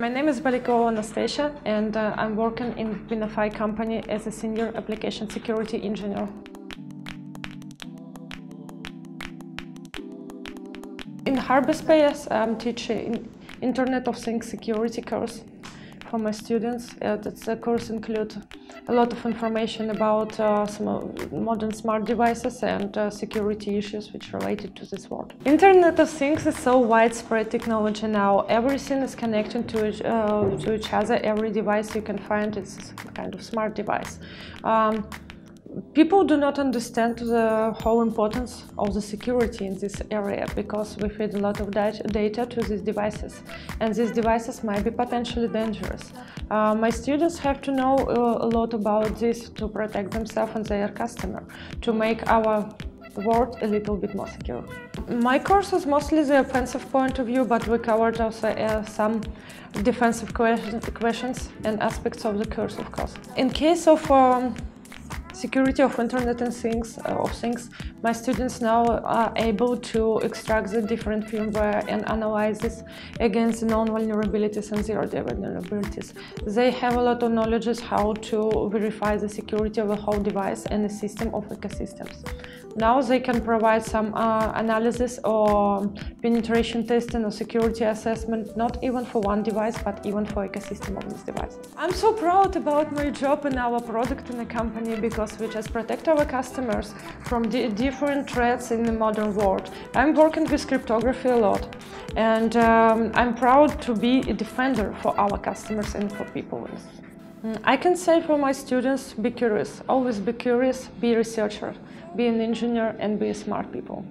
My name is Polyakova Anastasia and uh, I'm working in Pinafy company as a senior application security engineer. In Harbour I'm teaching Internet of Things security course for my students. Uh, the course includes a lot of information about uh, modern smart devices and uh, security issues which related to this world. Internet of Things is so widespread technology now. Everything is connected to each, uh, to each other. Every device you can find is kind of smart device. Um, people do not understand the whole importance of the security in this area because we feed a lot of data to these devices and these devices might be potentially dangerous. Uh, my students have to know uh, a lot about this to protect themselves and their customer, to make our world a little bit more secure. My course was mostly the offensive point of view, but we covered also uh, some defensive questions and aspects of the course, of course. In case of um, security of Internet and things uh, of things, my students now are able to extract the different firmware and analyze against known vulnerabilities and zero-day vulnerabilities. They have a lot of knowledge how to verify the security of a whole device and a system of ecosystems. Now they can provide some uh, analysis or penetration testing or security assessment, not even for one device, but even for ecosystem of these devices. I'm so proud about my job and our product in the company because we has protect our customers from different threats in the modern world. I'm working with cryptography a lot and um, I'm proud to be a defender for our customers and for people. Mm, I can say for my students, be curious, always be curious, be a researcher, be an engineer and be a smart people.